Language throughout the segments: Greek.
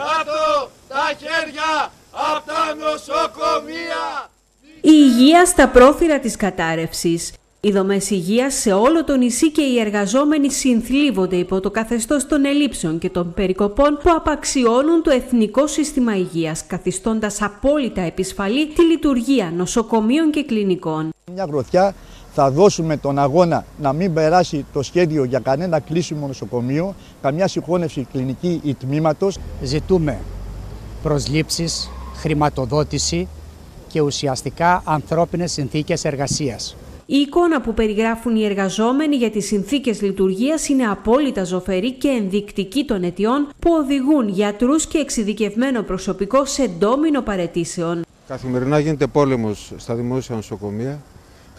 Κάτω τα χέρια από τα νοσοκομεία! Η υγεία στα πρόθυρα της κατάρρευσης. Οι δομές υγείας σε όλο το νησί και οι εργαζόμενοι συνθλίβονται υπό το καθεστώς των ελλείψεων και των περικοπών που απαξιώνουν το εθνικό σύστημα υγείας, καθιστώντας απόλυτα επισφαλή τη λειτουργία νοσοκομείων και κλινικών. Μια γροθιά θα δώσουμε τον αγώνα να μην περάσει το σχέδιο για κανένα κλείσιμο νοσοκομείο, καμιά συγχώνευση κλινική ή τμήματος. Ζητούμε προσλήψεις, χρηματοδότηση και ουσιαστικά ανθρώπινες συνθήκες εργασίας. Η εικόνα που περιγράφουν οι εργαζόμενοι για τις συνθήκες λειτουργίας είναι απόλυτα ζωφερή και ενδεικτική των αιτιών που οδηγούν γιατρούς και εξειδικευμένο προσωπικό σε ντόμινο παρετήσεων. Καθημερινά γίνεται πόλεμος στα δημόσια νοσοκομεία.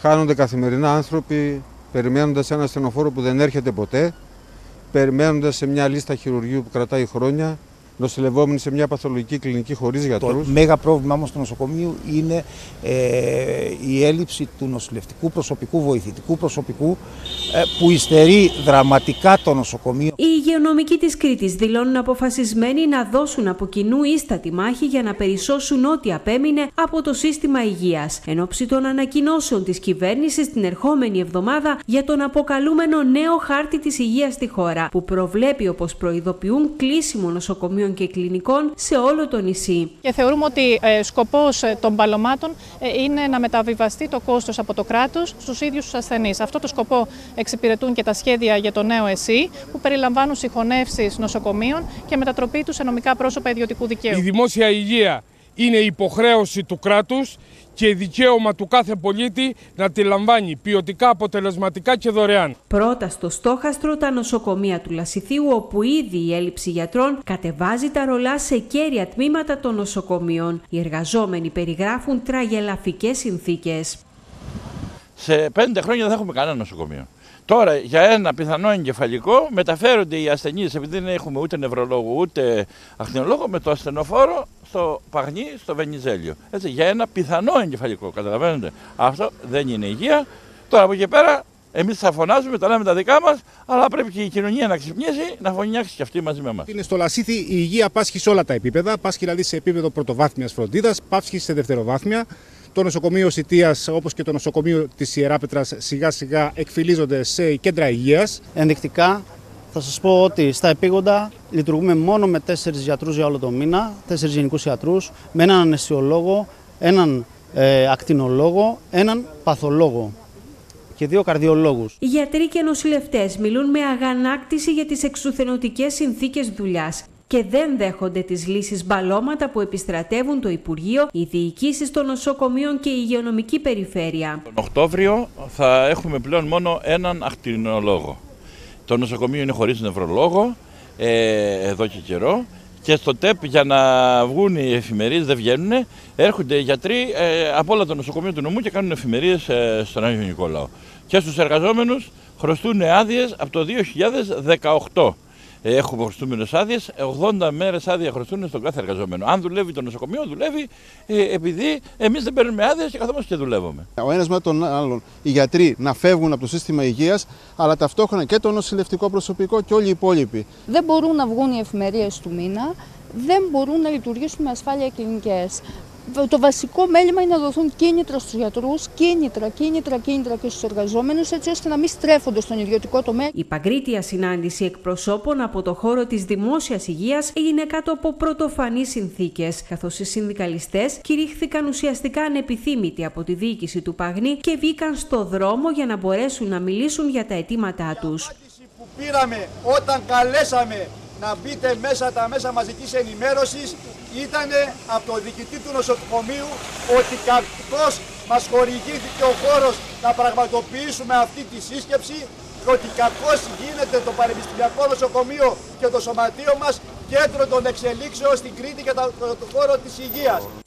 Χάνονται καθημερινά άνθρωποι περιμένοντας ένα στενοφόρο που δεν έρχεται ποτέ, περιμένοντας σε μια λίστα χειρουργείου που κρατάει χρόνια, νοσηλευόμενοι σε μια παθολογική κλινική χωρίς γιατρούς. Το μέγα πρόβλημα όμως του νοσοκομείου είναι ε, η έλλειψη του νοσηλευτικού προσωπικού, βοηθητικού προσωπικού ε, που υστερεί δραματικά το νοσοκομείο. Οι υγειονομικοί της Κρήτης δηλώνουν αποφασισμένοι να δώσουν από κοινού ίστατη μάχη για να περισσώσουν ό,τι απέμεινε από το σύστημα υγείας. Εν ώψη των ανακοινώσεων της κυβέρνησης την ερχόμενη εβδομάδα για τον αποκαλούμενο νέο χάρτη της υγείας στη χώρα, που προβλέπει όπως προειδοποιούν κλείσιμο νοσοκομείων και κλινικών σε όλο το νησί. Και θεωρούμε ότι ε, σκοπός ε, των παλωμάτων ε, είναι να μεταβιβαστεί το κόστος από το κράτος στους ίδιους τους ασθενείς. Αυτό το σκοπό εξυπηρετούν και τα σχέδια για το νέο ΕΣΥ που περιλαμβάνουν συγχωνεύσεις νοσοκομείων και μετατροπή τους σε νομικά πρόσωπα ιδιωτικού δικαίου. Η δημόσια υγεία είναι υποχρέωση του κράτους και δικαίωμα του κάθε πολίτη να τη λαμβάνει ποιοτικά, αποτελεσματικά και δωρεάν. Πρώτα στο στόχαστρο τα νοσοκομεία του Λασιθίου, όπου ήδη η έλλειψη γιατρών κατεβάζει τα ρολά σε κέρια τμήματα των νοσοκομείων. Οι εργαζόμενοι περιγράφουν τραγελαφικές συνθήκες. Σε πέντε χρόνια δεν θα έχουμε κανένα νοσοκομείο. Τώρα για ένα πιθανό εγκεφαλικό μεταφέρονται οι ασθενείς, επειδή δεν έχουμε ούτε νευρολόγο ούτε ακτινολόγο, με το ασθενοφόρο στο Παγνί, στο Βενιζέλιο. Έτσι, για ένα πιθανό εγκεφαλικό. Καταλαβαίνετε. Αυτό δεν είναι υγεία. Τώρα από εκεί πέρα Εμείς θα φωνάζουμε, τα λέμε τα δικά μας, αλλά πρέπει και η κοινωνία να ξυπνήσει, να φωνιάξει και αυτή μαζί με εμάς. Είναι στο Λασίθι η υγεία πάσχει σε όλα τα επίπεδα. Πάσχει δηλαδή σε επίπεδο πρωτοβάθμιας φροντίδας, πάσχει σε δευτεροβάθμια. Το νοσοκομείο Σιτίας, όπως και το νοσοκομείο της Ιεράπετρα, σιγά σιγά εκφυλίζονται σε κέντρα υγείας. Ενδεικτικά θα σας πω ότι στα επίγοντα λειτουργούμε μόνο με τέσσερις γιατρούς για όλο το μήνα, τέσσερις γενικούς γιατρούς, με έναν αναισθησιολόγο, έναν ε, ακτινολόγο, έναν παθολόγο και δύο καρδιολόγους. Οι γιατροί και νοσηλευτές μιλούν με αγανάκτηση για τις εξουθενωτικές συνθήκες δουλειάς και δεν δέχονται τις λύσεις μπαλώματα που επιστρατεύουν το Υπουργείο, οι διοικήσεις των νοσοκομείων και η υγειονομική περιφέρεια. Τον Οκτώβριο θα έχουμε πλέον μόνο έναν ακτινολόγο. Το νοσοκομείο είναι χωρίς νευρολόγο ε, εδώ και καιρό και στο ΤΕΠ για να βγουν οι εφημερίες δεν βγαίνουν. Έρχονται οι γιατροί ε, από όλα τα νοσοκομεία του νομού και κάνουν εφημερίες ε, στον Άγιο Νικόλαο. Και στους εργαζόμενους χρωστούν άδειες από το 2018. Έχουμε χρωστούμενες άδειες, 80 μέρες άδεια χρωστούν στον κάθε εργαζόμενο. Αν δουλεύει το νοσοκομείο, δουλεύει ε, επειδή εμείς δεν παίρνουμε άδειες και καθόμαστε και δουλεύουμε. Ο ένας με τον άλλον, οι γιατροί να φεύγουν από το σύστημα υγείας, αλλά ταυτόχρονα και το νοσηλευτικό προσωπικό και όλοι οι υπόλοιποι. Δεν μπορούν να βγουν οι εφημερίες του μήνα, δεν μπορούν να λειτουργήσουν με ασφάλεια κλινικές το βασικό μέλημα είναι να δοθούν κίνητρα στους γιατρούς, κίνητρα, κίνητρα, κίνητρα και στους εργαζόμενους, έτσι ώστε να μην στρέφονται στον ιδιωτικό τομέα. Η παγκρίτια συνάντηση εκπροσώπων από το χώρο της δημόσιας υγείας έγινε κάτω από πρωτοφανείς συνθήκες, καθώς οι συνδικαλιστές κηρύχθηκαν ουσιαστικά ανεπιθύμητοι από τη διοίκηση του Παγνή και βγήκαν στο δρόμο για να μπορέσουν να μιλήσουν για τα αιτήματά τους. που πήραμε όταν καλέσαμε να μπείτε μέσα τα μέσα μαζικής ενημέρωσης ήταν από το διοικητή του νοσοκομείου ότι κακώς μας χορηγήθηκε ο χώρος να πραγματοποιήσουμε αυτή τη σύσκεψη και ότι κακώς γίνεται το Πανεπιστημιακό Νοσοκομείο και το Σωματείο μας κέντρο των εξελίξεων στην Κρήτη και το χώρο της υγείας.